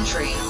Entry